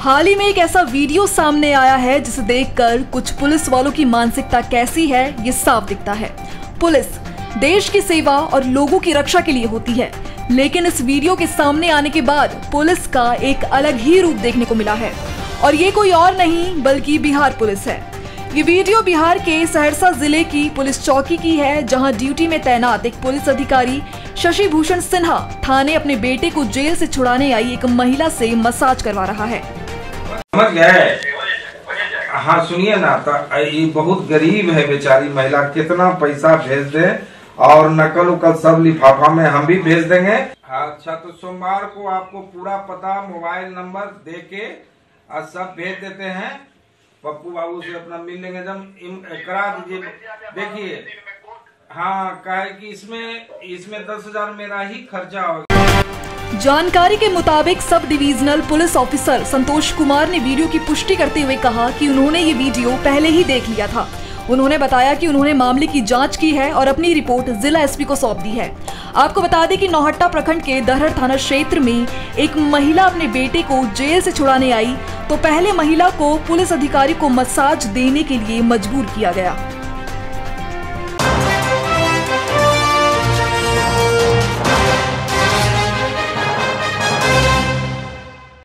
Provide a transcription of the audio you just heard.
हाल ही में एक ऐसा वीडियो सामने आया है, जिसे देखकर कुछ पुलिस वालों की मानसिकता कैसी है, ये साफ़ दिखता है। पुलिस देश की सेवा और लोगों की रक्षा के लिए होती है, लेकिन इस वीडियो के सामने आने के बाद पुलिस का एक अलग ही रूप देखने को मिला है। और ये कोई और नहीं, बल्कि बिहार पुलिस है। ये वीडियो बिहार के सहरसा ज़िले की पुलिस चौकी की है, जहाँ ड्यूटी में तैनात एक पुलिस अधिकारी शशि भूषण सिन्हा थाने अपने बेटे को जेल से छुड़ाने आई एक महिला से मसाज करवा रहा है। समझ गए? हाँ सुनिए ना तो ये बहुत गरीब है बेचारी महिला, कितना पैसा भेज दे और नकल उकल सब लिफाफा में हम भी भेज देंगे। अच्छा तो सोमवार को आपको पूरा पता, मोबाइल नंबर दे के और सब भेज देते हैं। पप्पू बाबू से अपना मिल लेंगे, जब करा दीजिए। देखिए हाँ कहे कि इसमें इसमें दस हज़ार मेरा ही खर्चा होगा जानकारी के मुताबिक sub divisional police officer Santosh Kumar ने वीडियो की पुष्टि करते हुए कहा कि उन्होंने ये वीडियो पहले ही देख लिया था। उन्होंने बताया कि उन्होंने मामले की जाँच की है और अपनी रिपोर्ट जिला एसपी को सौंप दी है। आपको बता दें कि नौहट्टा प्रखंड के दरहर थाना क्षेत्र में एक महिला अपने बेटे को जेल से छुड़ाने आई तो पहले महिला को पुलिस अधिकारी को मसाज देने के लिए मजबूर किया गया।